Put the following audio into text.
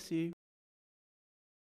Merci.